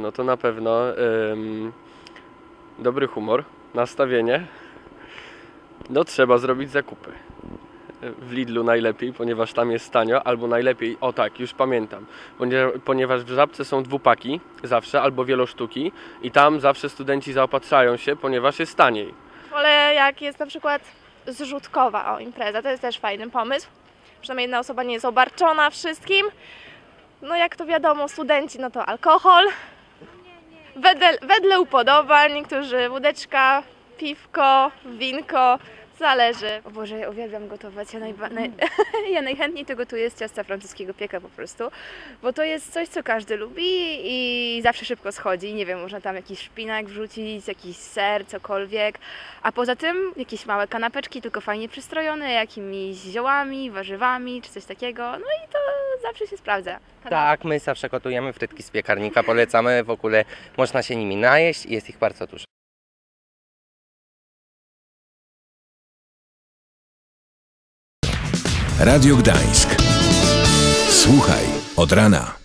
No to na pewno ym, dobry humor, nastawienie. No trzeba zrobić zakupy. W Lidlu najlepiej, ponieważ tam jest tanio, albo najlepiej, o tak, już pamiętam, ponieważ, w Żabce są dwupaki zawsze, albo wielosztuki i tam zawsze studenci zaopatrzają się, ponieważ jest taniej. Wolę jak jest na przykład zrzutkowa o impreza, to jest też fajny pomysł. Przynajmniej jedna osoba nie jest obarczona wszystkim. No jak to wiadomo, studenci no to alkohol. Wedle, wedle upodobań, niektórzy wódeczka, piwko, winko, zależy. O Boże, ja uwielbiam gotować. Ja, najba- naj... ja najchętniej to gotuję z ciasta francuskiego pieka po prostu, bo to jest coś, co każdy lubi i zawsze szybko schodzi. Nie wiem, można tam jakiś szpinak wrzucić, jakiś ser, cokolwiek. A poza tym jakieś małe kanapeczki, tylko fajnie przystrojone, jakimiś ziołami, warzywami czy coś takiego. No i to zawsze się sprawdza. Tak, my zawsze gotujemy frytki z piekarnika, polecamy, w ogóle można się nimi najeść i jest ich bardzo dużo. Radio Gdańsk. Słuchaj od rana.